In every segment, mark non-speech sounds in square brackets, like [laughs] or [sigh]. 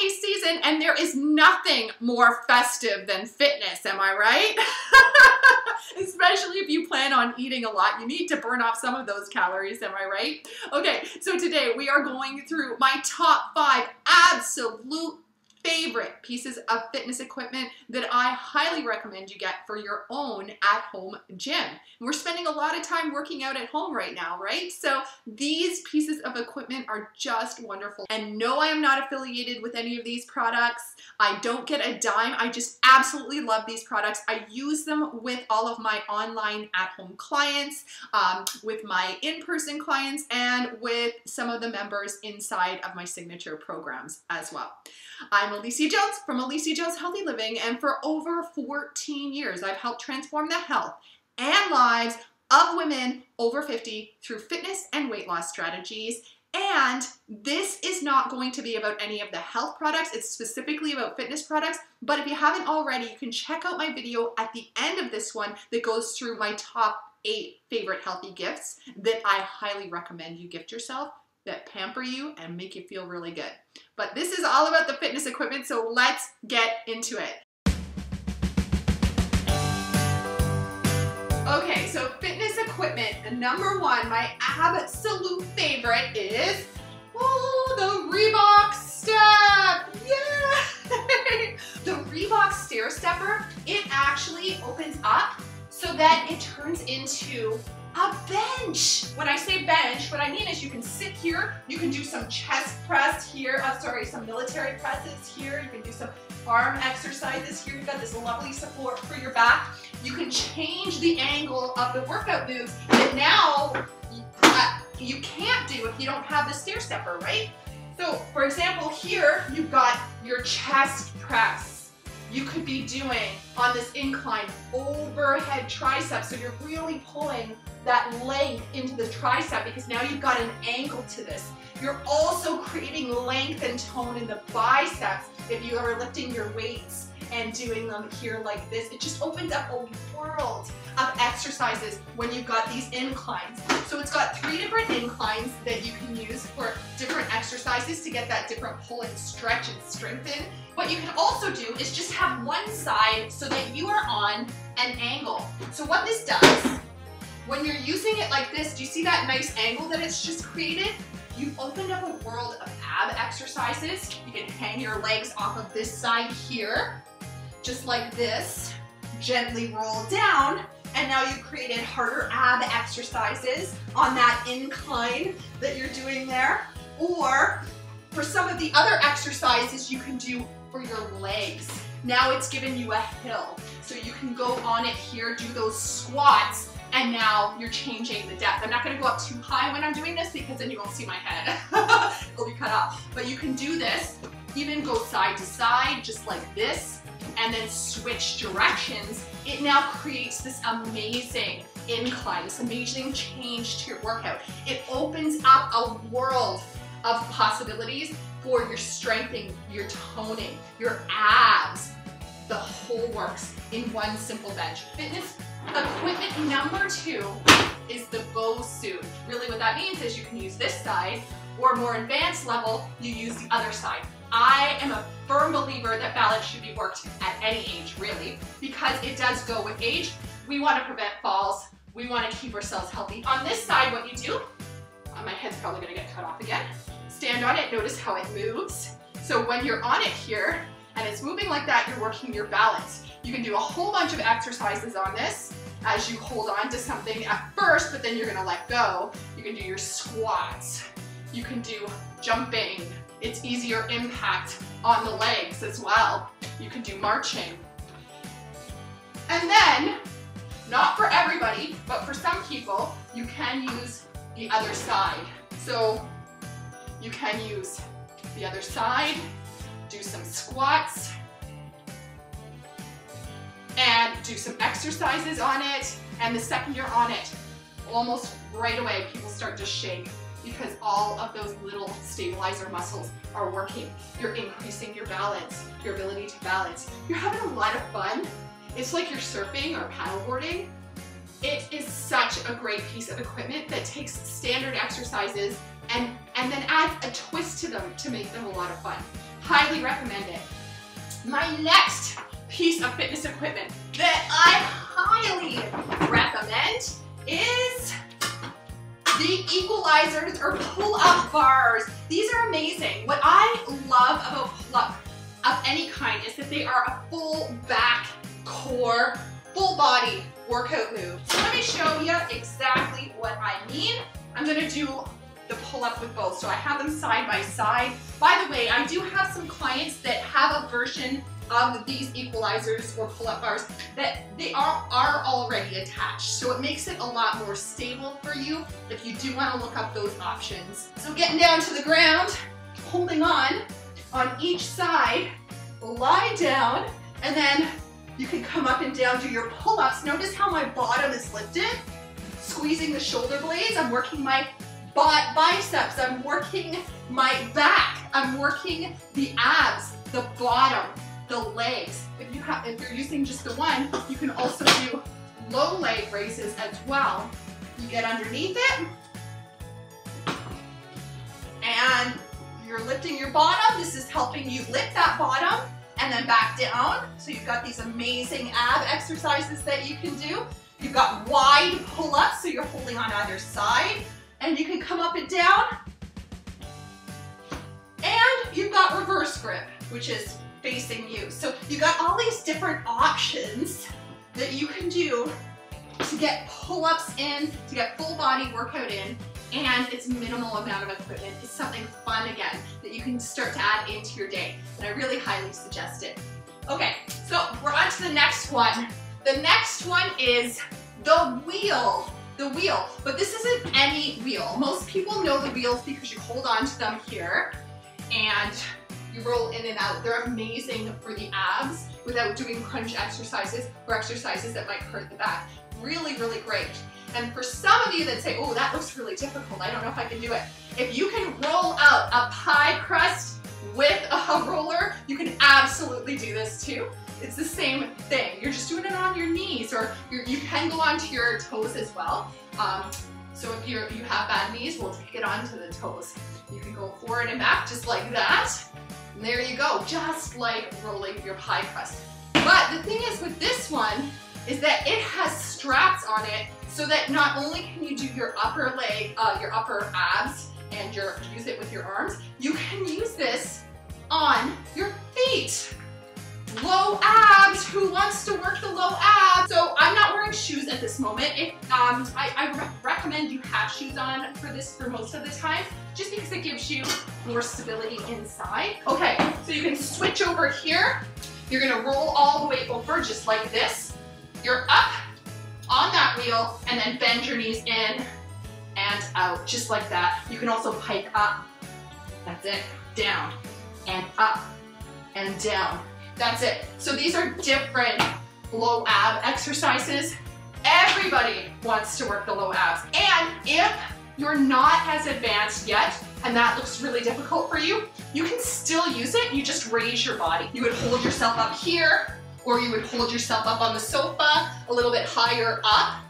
holiday season and there is nothing more festive than fitness, am I right? [laughs] Especially if you plan on eating a lot, you need to burn off some of those calories, am I right? Okay, so today we are going through my top five absolute favorite pieces of fitness equipment that I highly recommend you get for your own at-home gym. We're spending a lot of time working out at home right now, right? So these pieces of equipment are just wonderful. And no, I am not affiliated with any of these products. I don't get a dime. I just absolutely love these products. I use them with all of my online at-home clients, um, with my in-person clients, and with some of the members inside of my signature programs as well. I'm Alicia Jones from Alicia Jones Healthy Living, and for over 14 years, I've helped transform the health and lives of women over 50 through fitness and weight loss strategies. And this is not going to be about any of the health products, it's specifically about fitness products. But if you haven't already, you can check out my video at the end of this one that goes through my top eight favorite healthy gifts that I highly recommend you gift yourself that pamper you and make you feel really good. But this is all about the fitness equipment, so let's get into it. Okay, so fitness equipment, number one, my absolute favorite is, oh, the Reebok Step, yeah! [laughs] the Reebok Stair Stepper, it actually opens up so that it turns into a bench. When I say bench, what I mean is you can sit here, you can do some chest press here, uh, sorry, some military presses here, you can do some arm exercises here, you've got this lovely support for your back. You can change the angle of the workout moves that now uh, you can't do if you don't have the stair stepper, right? So for example, here you've got your chest press you could be doing on this incline overhead tricep. So you're really pulling that length into the tricep because now you've got an angle to this. You're also creating length and tone in the biceps if you are lifting your weights and doing them here like this. It just opens up a world of exercises when you've got these inclines. So it's got three different inclines that you can use for different exercises to get that different pull and stretch and strengthen. What you can also do is just have one side so that you are on an angle. So what this does, when you're using it like this, do you see that nice angle that it's just created? You've opened up a world of ab exercises. You can hang your legs off of this side here, just like this. Gently roll down, and now you've created harder ab exercises on that incline that you're doing there. Or for some of the other exercises you can do for your legs. Now it's given you a hill. So you can go on it here, do those squats, and now you're changing the depth. I'm not gonna go up too high when I'm doing this because then you won't see my head. [laughs] It'll be cut off. But you can do this, even go side to side, just like this, and then switch directions. It now creates this amazing incline, this amazing change to your workout. It opens up a world of possibilities for your strengthening, your toning, your abs, the whole works in one simple bench. Fitness equipment number two is the BOSU. Really what that means is you can use this side or more advanced level, you use the other side. I am a firm believer that balance should be worked at any age, really, because it does go with age. We want to prevent falls. We want to keep ourselves healthy. On this side, what you do, uh, my head's probably going to get cut off again. Stand on it, notice how it moves. So when you're on it here, and it's moving like that, you're working your balance. You can do a whole bunch of exercises on this as you hold on to something at first, but then you're gonna let go. You can do your squats. You can do jumping. It's easier impact on the legs as well. You can do marching. And then, not for everybody, but for some people, you can use the other side. So you can use the other side, do some squats, and do some exercises on it. And the second you're on it, almost right away, people start to shake because all of those little stabilizer muscles are working. You're increasing your balance, your ability to balance. You're having a lot of fun. It's like you're surfing or paddleboarding. It is such a great piece of equipment that takes standard exercises and, and then adds a twist to them to make them a lot of fun. Highly recommend it. My next piece of fitness equipment that I highly recommend is the equalizers or pull-up bars. These are amazing. What I love about pull-up of any kind is that they are a full back, core, full body workout move. So let me show you exactly what I mean. I'm gonna do the pull up with both. So I have them side by side. By the way, I do have some clients that have a version of these equalizers or pull-up bars that they are, are already attached. So it makes it a lot more stable for you if you do want to look up those options. So getting down to the ground, holding on on each side, lie down, and then you can come up and down, do your pull-ups. Notice how my bottom is lifted, squeezing the shoulder blades. I'm working my biceps, I'm working my back, I'm working the abs, the bottom, the legs. If you have, if you're using just the one, you can also do low leg raises as well. You get underneath it, and you're lifting your bottom. This is helping you lift that bottom and then back down. So you've got these amazing ab exercises that you can do. You've got wide pull-ups, so you're holding on either side, and you can come up and down. And you've got reverse grip, which is facing you. So you got all these different options that you can do to get pull-ups in, to get full body workout in, and it's minimal amount of equipment. It's something fun again that you can start to add into your day, and I really highly suggest it. Okay, so we're on to the next one. The next one is the wheel. The wheel, but this isn't any wheel. Most people know the wheels because you hold on to them here, and you roll in and out. They're amazing for the abs without doing crunch exercises or exercises that might hurt the back. Really, really great. And for some of you that say, oh, that looks really difficult, I don't know if I can do it. If you can roll out a pie crust with a [laughs] roller, you can absolutely do this too. It's the same thing. You're just doing it on your knees or you can go onto your toes as well. Um, so if you're, you have bad knees, we'll take it onto the toes. You can go forward and back just like that. And there you go, just like rolling your pie crust. But the thing is with this one, is that it has straps on it so that not only can you do your upper leg, uh, your upper abs, and your use it with your arms, you can use this on your feet. Wants to work the low abs? So I'm not wearing shoes at this moment. If, um, I, I re recommend you have shoes on for this for most of the time, just because it gives you more stability inside. Okay, so you can switch over here. You're gonna roll all the way over just like this. You're up on that wheel and then bend your knees in and out, just like that. You can also pike up. That's it. Down and up and down. That's it. So these are different low ab exercises. Everybody wants to work the low abs. And if you're not as advanced yet, and that looks really difficult for you, you can still use it. You just raise your body. You would hold yourself up here, or you would hold yourself up on the sofa a little bit higher up.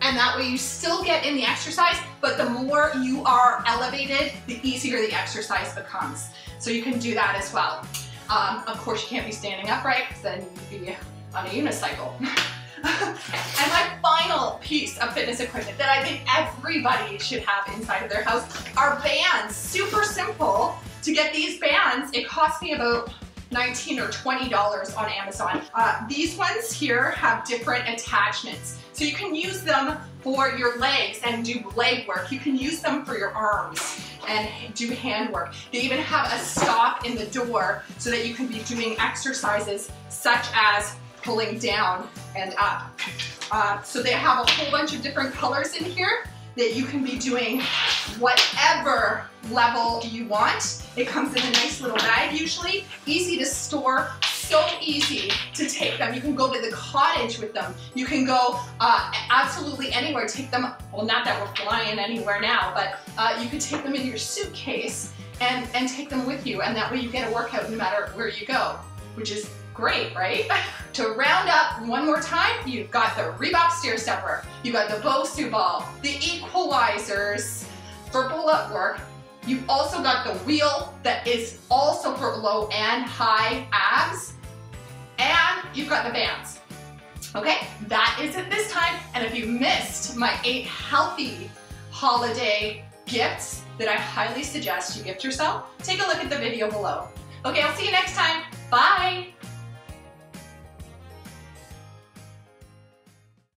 And that way you still get in the exercise, but the more you are elevated, the easier the exercise becomes. So you can do that as well. Um, of course, you can't be standing upright because then you'd be on a unicycle. [laughs] and my final piece of fitness equipment that I think everybody should have inside of their house are bands. Super simple. To get these bands, it cost me about 19 or $20 on Amazon. Uh, these ones here have different attachments. So you can use them for your legs and do leg work. You can use them for your arms and do hand work. They even have a stop in the door so that you can be doing exercises such as pulling down and up. Uh, so they have a whole bunch of different colors in here that you can be doing whatever level you want. It comes in a nice little bag usually, easy to store, so easy to take them. You can go to the cottage with them. You can go uh, absolutely anywhere. Take them, well not that we're flying anywhere now, but uh, you could take them in your suitcase and, and take them with you and that way you get a workout no matter where you go, which is great, right? [laughs] to round up one more time, you've got the Reebok Stair Stepper, you've got the Bosu Ball, the Equalizers for pull-up work, You've also got the wheel that is also for low and high abs. You've got the bands. Okay, that is it this time. And if you missed my eight healthy holiday gifts that I highly suggest you gift yourself, take a look at the video below. Okay, I'll see you next time. Bye.